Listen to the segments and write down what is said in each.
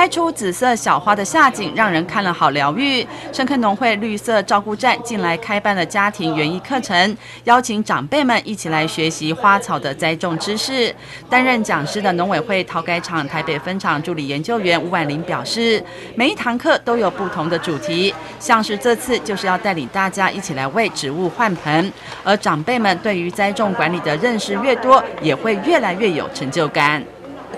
开出紫色小花的夏景，让人看了好疗愈。深坑农会绿色照顾站近来开办了家庭园艺课程，邀请长辈们一起来学习花草的栽种知识。担任讲师的农委会陶改厂台北分厂助理研究员吴婉玲表示，每一堂课都有不同的主题，像是这次就是要带领大家一起来为植物换盆，而长辈们对于栽种管理的认识越多，也会越来越有成就感。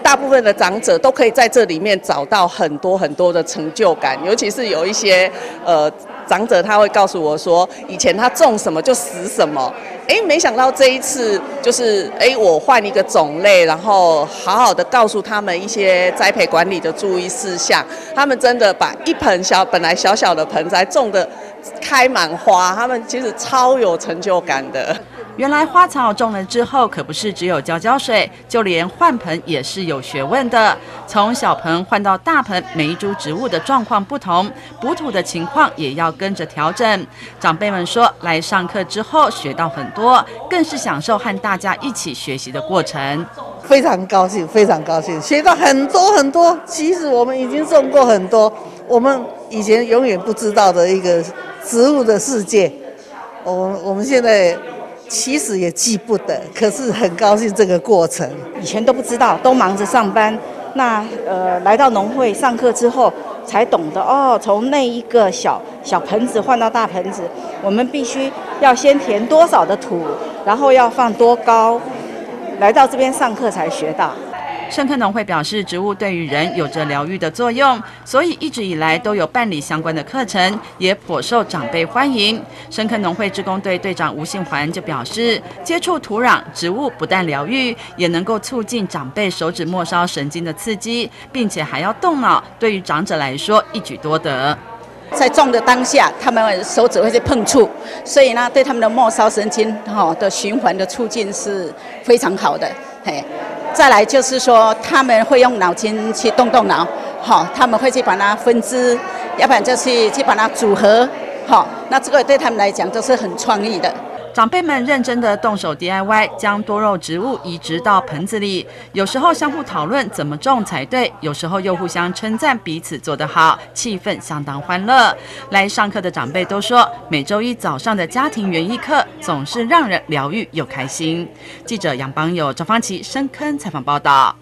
大部分的长者都可以在这里面找到很多很多的成就感，尤其是有一些呃长者他会告诉我说，以前他种什么就死什么，哎，没想到这一次就是哎我换一个种类，然后好好的告诉他们一些栽培管理的注意事项，他们真的把一盆小本来小小的盆栽种的开满花，他们其实超有成就感的。原来花草种了之后，可不是只有浇浇水，就连换盆也是有学问的。从小盆换到大盆，每一株植物的状况不同，补土的情况也要跟着调整。长辈们说，来上课之后学到很多，更是享受和大家一起学习的过程。非常高兴，非常高兴，学到很多很多。其实我们已经种过很多，我们以前永远不知道的一个植物的世界。我我们现在。其实也记不得，可是很高兴这个过程。以前都不知道，都忙着上班。那呃，来到农会上课之后，才懂得哦，从那一个小小盆子换到大盆子，我们必须要先填多少的土，然后要放多高。来到这边上课才学到。深坑农会表示，植物对于人有着疗愈的作用，所以一直以来都有办理相关的课程，也颇受长辈欢迎。深坑农会职工队队长吴信环就表示，接触土壤植物不但疗愈，也能够促进长辈手指末梢神经的刺激，并且还要动脑，对于长者来说一举多得。在种的当下，他们手指会去碰触，所以呢，对他们的末梢神经哈的循环的促进是非常好的。嘿。再来就是说，他们会用脑筋去动动脑，好，他们会去把它分支，要不然就去去把它组合，好，那这个对他们来讲都是很创意的。长辈们认真的动手 DIY，将多肉植物移植到盆子里，有时候相互讨论怎么种才对，有时候又互相称赞彼此做得好，气氛相当欢乐。来上课的长辈都说，每周一早上的家庭园艺课总是让人疗愈又开心。记者杨邦友、赵芳琪深坑采访报道。